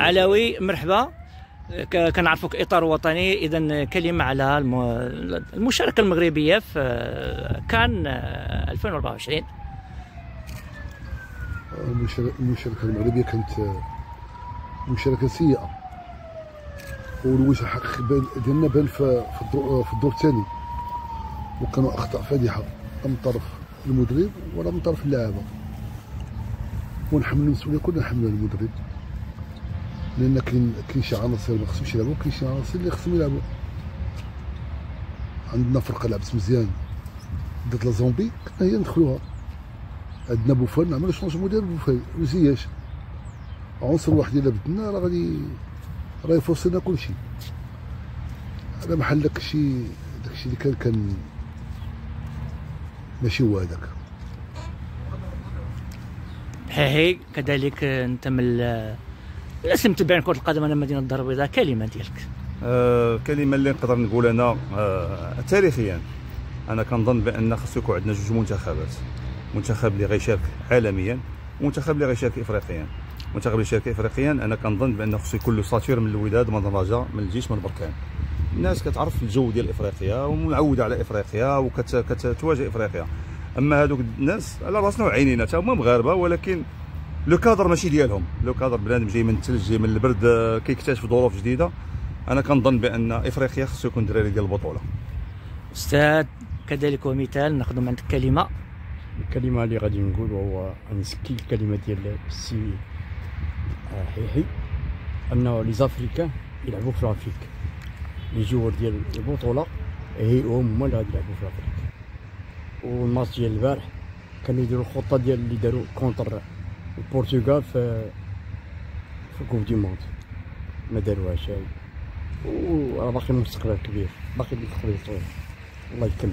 علوي مرحبا. ك- كنعرفوك إطار وطني اذا كلمة على الم- المشاركة المغربية في آه، كان آه، 2024 المشار- المشاركة المغربية كانت آه، مشاركة سيئة. والوجه الحقيقي بان- ديالنا بان في في الدور, في الدور الثاني. وكانوا أخطاء فادحة. لا من طرف المدرب ولا من طرف اللاعبة ونحمل المسؤولية كلنا نحملها المدرب. لأن كاين كاين شي عناصر ما خصهمش يلعبوا كاين شي عناصر اللي خصهم يلعبوا. عندنا فرقة لعبت مزيان. ضد لا زومبي كنا هي ندخلوها. عندنا بوفال نعملو شونجمون ديال بوفال وزياش. عنصر واحد الا بدلنا راه غادي راه يفوص لنا كلشي. على محل داكشي داكشي اللي كان كان ماشي هو هذاك. حيحي كذلك انت من الناس اللي متابعين كرة القدم أنا مدينة الدار البيضاء كلمة ديالك. آه، الكلمة اللي نقدر نقول أنا آه، تاريخيا. أنا كنظن بأن خصو يكون عندنا جوج منتخبات. منتخب اللي غيشارك عالميا ومنتخب اللي غيشارك افريقيا. المنتخب اللي يشارك افريقيا أنا كنظن بأن خصو يكون له ساتير من الوداد من الرجاء من الجيش من بركان الناس كتعرف الجو ديال إفريقيا ومعودة على إفريقيا وكتواجه إفريقيا. أما هذوك الناس على رأسنا وعينينا تا هما مغاربة ولكن لو كادر ماشي ديالهم. لو كادر بنادم جاي من الثلج جاي من البرد آه، كيكتشف ظروف جديدة أنا كنظن بأن إفريقيا خصو يكون دراري ديال البطولة. أستاذ كذلك ومثال نأخذ من عندك كلمة. الكلمة اللي غادي نقول هو نزكي الكلمة ديال السي حيحي أنه les Africains يلعبوا في l'Afrique. les joueurs ديال البطولة هي هما اللي غادي يلعبوا في l'Afrique. والماتش ديال البارح كانوا يديروا الخطة ديال اللي داروا contre البرتغال في في coupe du monde ما داروهاش هاي وراه باقي المستقبل كبير باقي المستقبل طويل الله يكمل